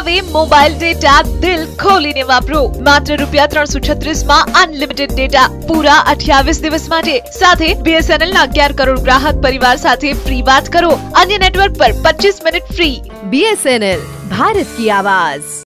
હવે mobile data દિલ ખોલીને વાપરો માત્ર રૂપિયા ત્રણસો છત્રીસ માં અનલિમિટેડ ડેટા પૂરા અઠ્યાવીસ દિવસ માટે સાથે બીએસએનએલ ના અગિયાર કરોડ ગ્રાહક પરિવાર સાથે ફ્રી વાત કરો અન્ય નેટવર્ક પર પચીસ મિનિટ ફ્રી बीएसएनएल भारत की आवाज़